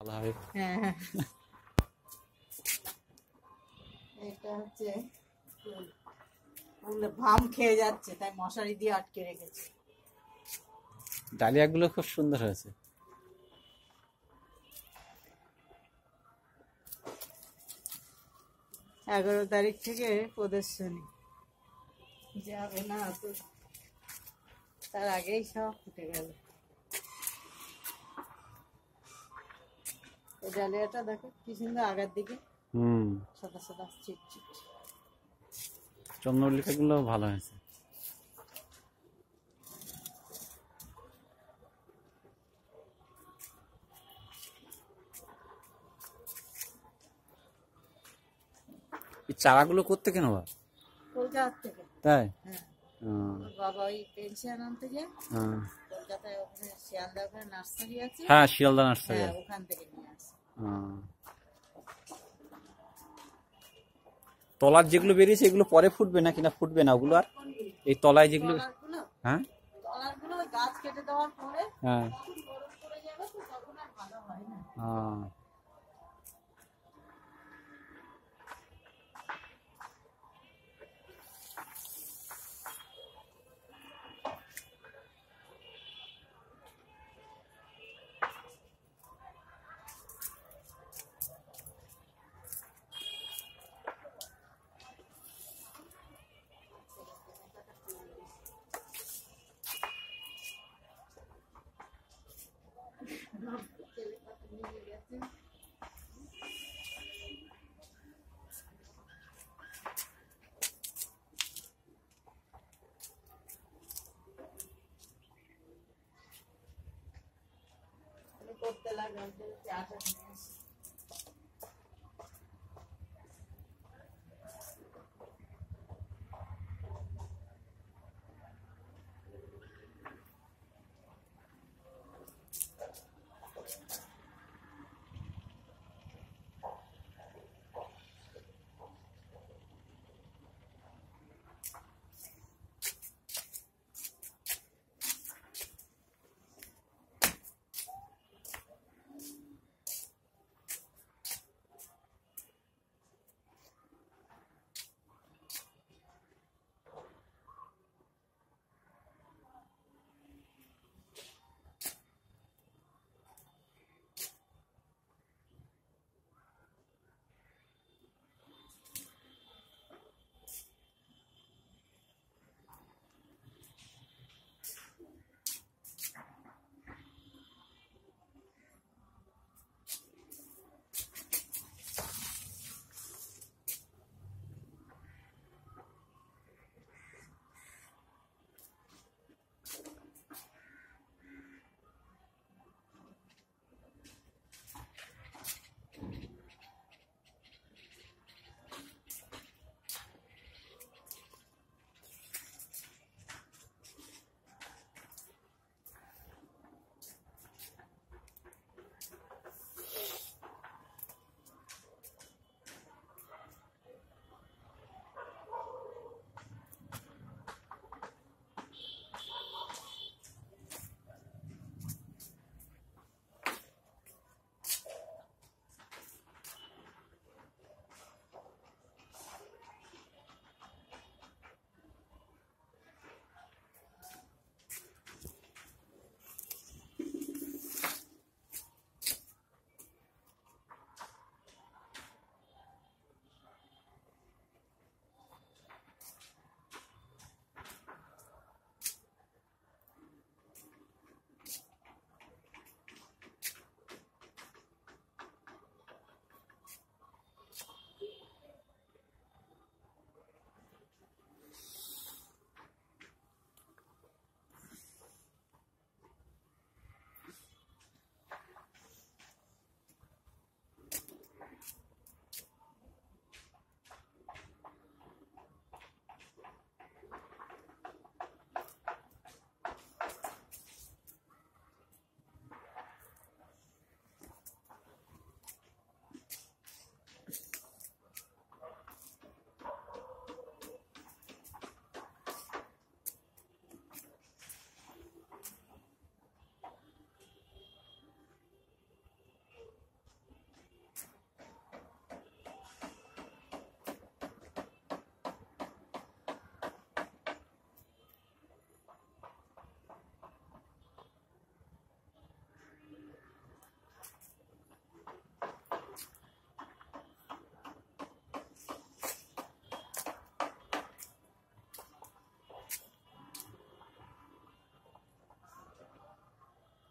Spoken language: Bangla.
হ্যাঁ হ্যাঁ। এটা হচ্ছে ভাম খেয়ে যাচ্ছে তাই মশারি দিয়ে আটকে রেখেছে। ডালিয়াগুলো খুব সুন্দর হয়েছে। এগারো তারিখ থেকে প্রদর্শনী যাবে না তো তার আগেই সব ফুটে গেল। এই ডালিয়াটা দেখো কি সুন্দর আগের দিকে। হুম। সাদা সাদা চিট চিট চন্দ্রলিকাগুলো ভালো হয়েছে। এই চারাগুলো করতে কেন বা কলকাতা থেকে। তাই? হ্যাঁ। বাবা ওই পেনশন আনতে যায়। কলকাতায় ওখানে শিয়ালদা ওখানে নার্সারি আছে। হ্যাঁ শিয়ালদা নার্সারি হ্যাঁ। ওখান থেকে নিয়ে আসে। তলার যেগুলো বেরিয়েছে এগুলো পরে ফুটবে না কিনা ফুটবে না ওগুলো আর? এই তলায় যেগুলো হ্যাঁ? গাছ কেটে দেওয়ার পরে হ্যাঁ তখন গরম পড়ে যাবে তো তখন আর ভালো হয় না হ্যাঁ। করতে লাগলাম আটা নিয়ে আসি